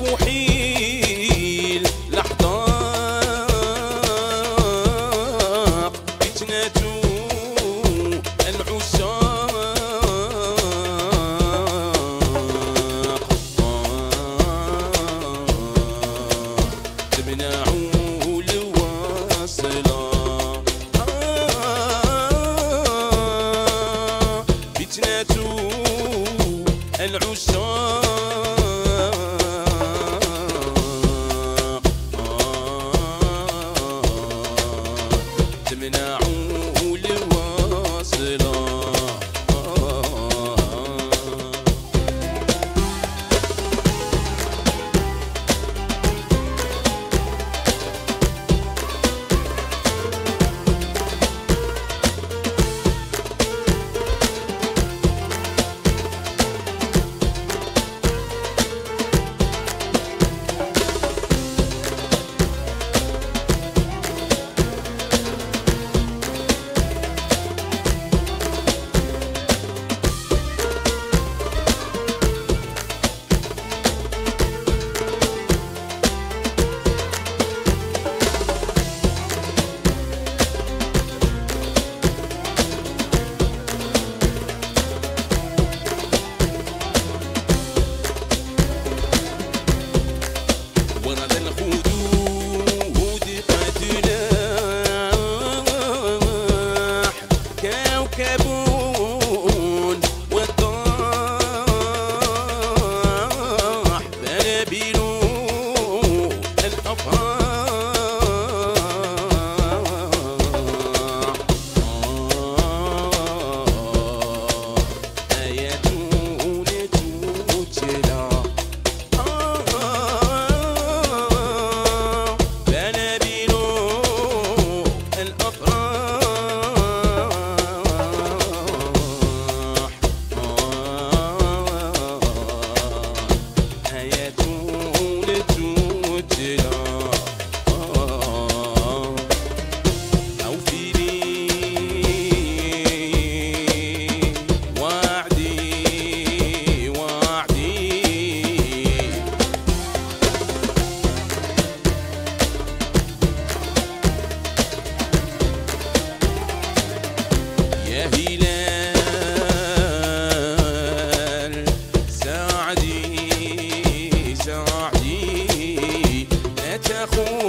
وحيل لحظاق بتناتو العشاق. تمنعو الواصلة آه، بتناتو العشاق. المناع تخون.